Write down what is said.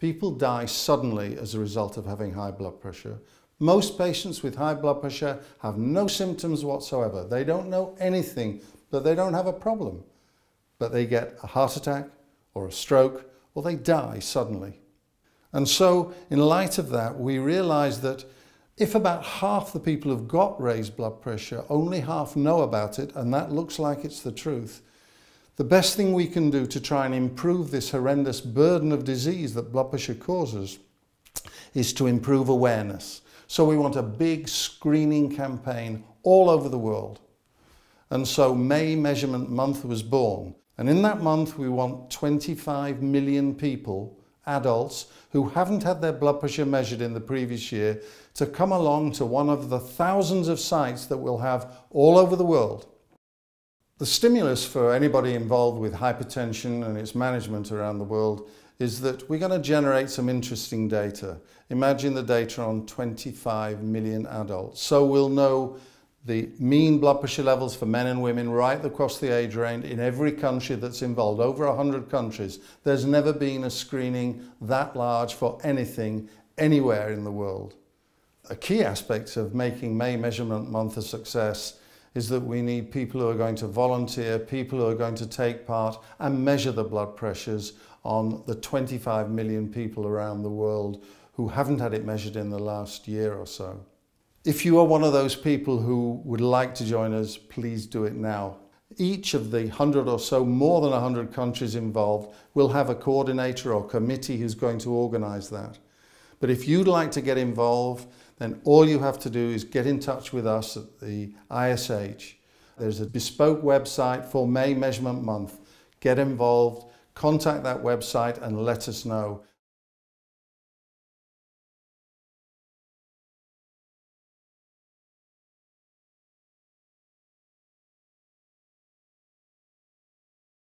People die suddenly as a result of having high blood pressure. Most patients with high blood pressure have no symptoms whatsoever. They don't know anything, but they don't have a problem. But they get a heart attack or a stroke or they die suddenly. And so, in light of that, we realize that if about half the people who've got raised blood pressure, only half know about it, and that looks like it's the truth, the best thing we can do to try and improve this horrendous burden of disease that blood pressure causes is to improve awareness. So we want a big screening campaign all over the world. And so May Measurement Month was born. And in that month, we want 25 million people adults who haven't had their blood pressure measured in the previous year to come along to one of the thousands of sites that we'll have all over the world. The stimulus for anybody involved with hypertension and its management around the world is that we're going to generate some interesting data. Imagine the data on 25 million adults. So we'll know the mean blood pressure levels for men and women right across the age range in every country that's involved, over 100 countries. There's never been a screening that large for anything anywhere in the world. A key aspect of making May Measurement Month a success is that we need people who are going to volunteer, people who are going to take part and measure the blood pressures on the 25 million people around the world who haven't had it measured in the last year or so. If you are one of those people who would like to join us, please do it now. Each of the 100 or so, more than 100 countries involved will have a coordinator or committee who's going to organise that. But if you'd like to get involved, then all you have to do is get in touch with us at the ISH. There's a bespoke website for May Measurement Month. Get involved, contact that website and let us know.